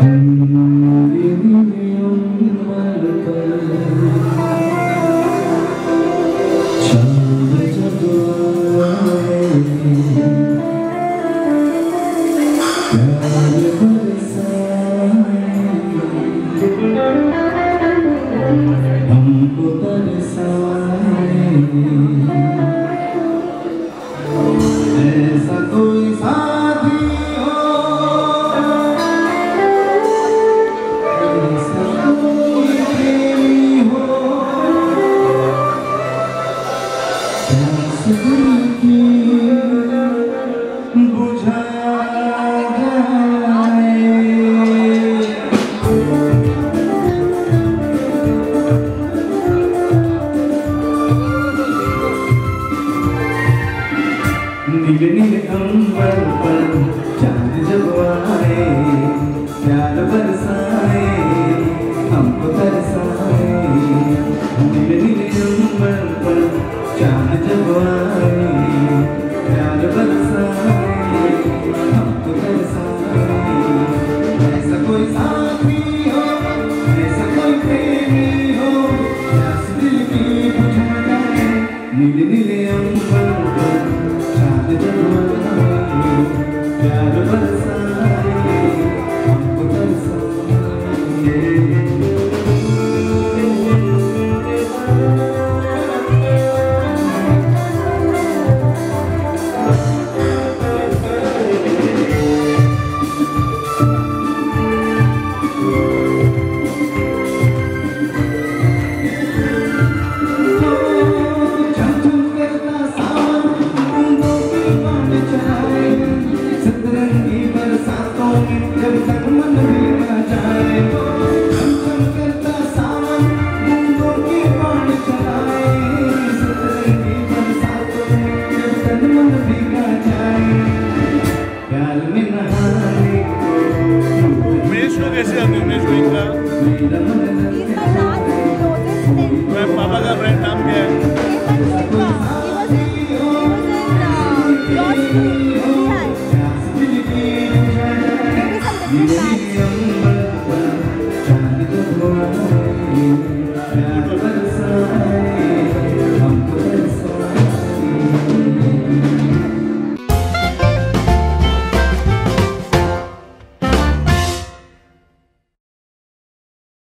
Yeah, you're 的你的恩 Amen. कैसे जानते हो इस बीच का मैं पापा का फ्रेंड नाम क्या है?